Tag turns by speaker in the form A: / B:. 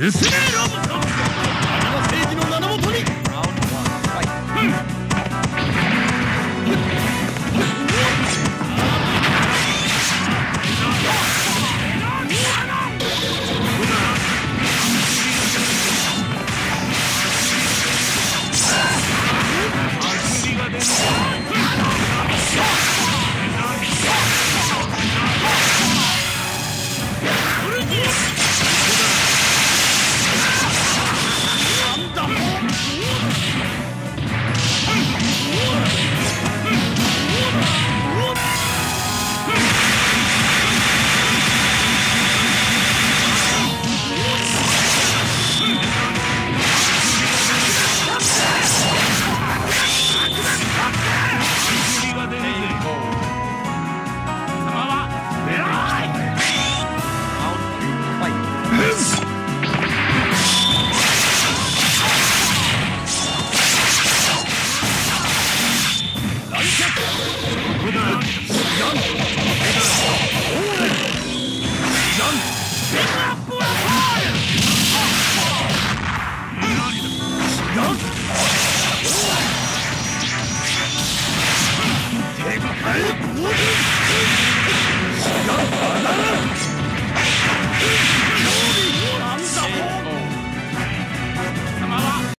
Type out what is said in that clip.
A: 進めロボット。